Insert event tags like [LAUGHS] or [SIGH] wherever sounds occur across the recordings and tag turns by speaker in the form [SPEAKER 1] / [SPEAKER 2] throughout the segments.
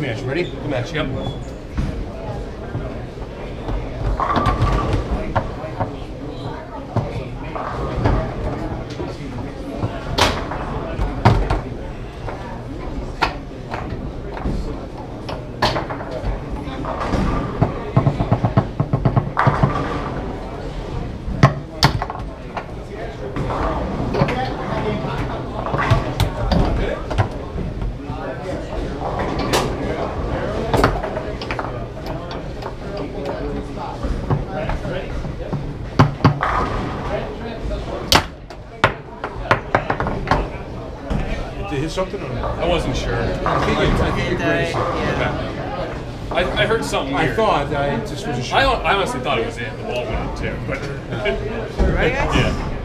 [SPEAKER 1] Match. Ready?
[SPEAKER 2] Good match. Yep.
[SPEAKER 1] Did it hit something or not?
[SPEAKER 2] I wasn't sure.
[SPEAKER 1] I think it, I think it
[SPEAKER 3] And,
[SPEAKER 1] grazed it.
[SPEAKER 3] yeah.
[SPEAKER 2] I, I heard something
[SPEAKER 1] I
[SPEAKER 2] weird.
[SPEAKER 1] thought, I just wasn't sure.
[SPEAKER 2] I, I honestly thought it was it. The ball went in too. But
[SPEAKER 3] Ready, guys? [LAUGHS]
[SPEAKER 2] yeah.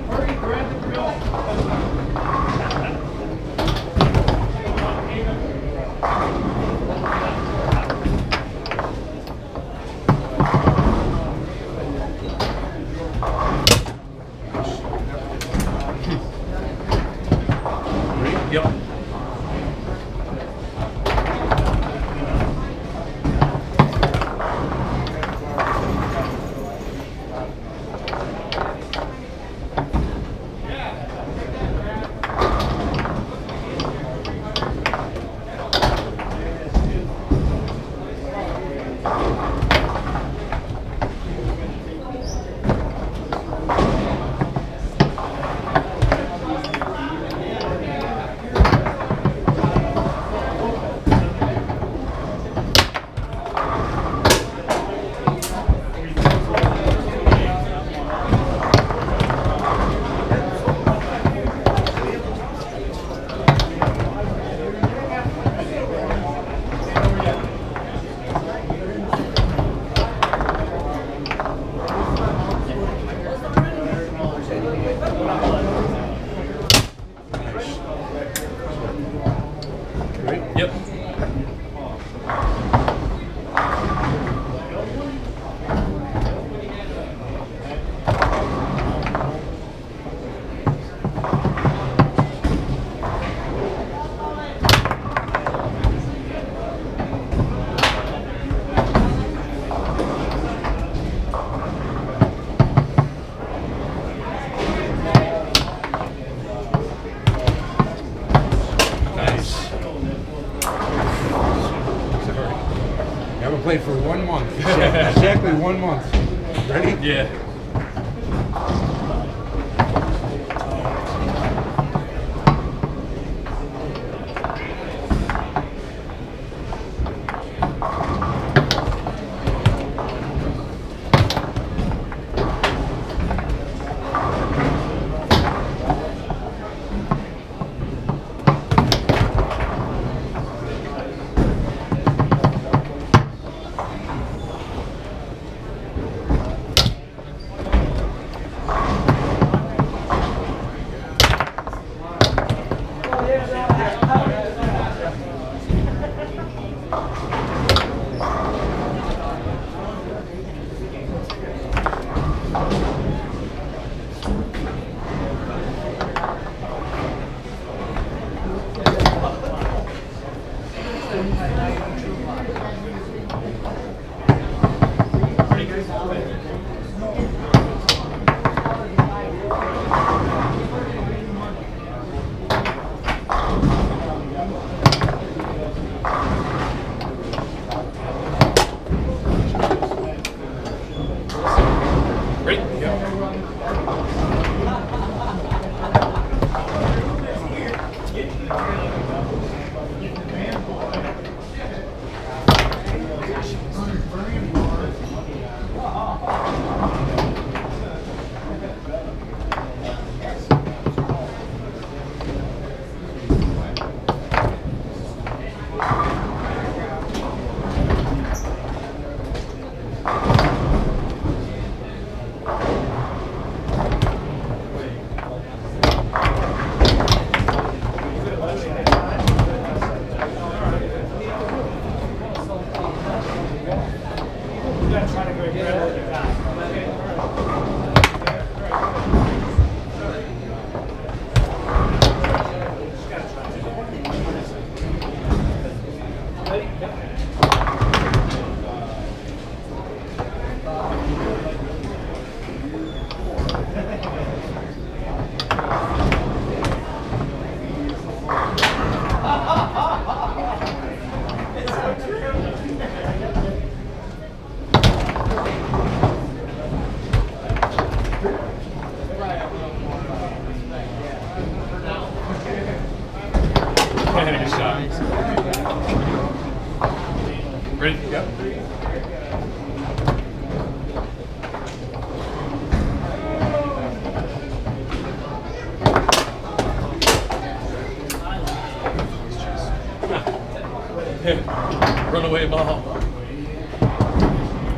[SPEAKER 1] Runaway
[SPEAKER 2] mom.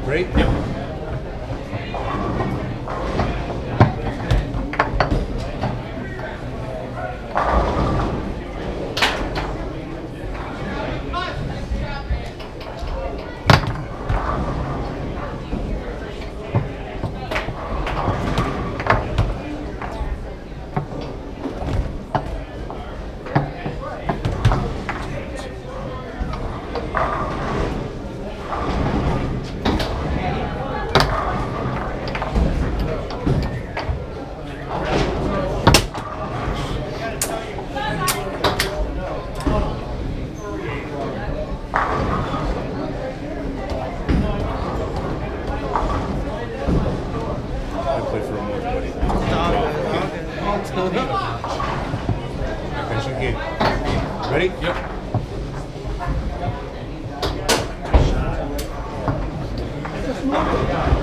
[SPEAKER 1] Great.
[SPEAKER 2] Yep. Okay, so good. Ready? Yep.
[SPEAKER 1] Thank.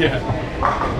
[SPEAKER 2] Yeah.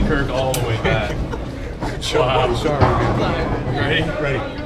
[SPEAKER 2] Gosh. That Kirk all the way back. [LAUGHS] Wow.
[SPEAKER 1] Sorry.
[SPEAKER 2] Ready?
[SPEAKER 1] Ready.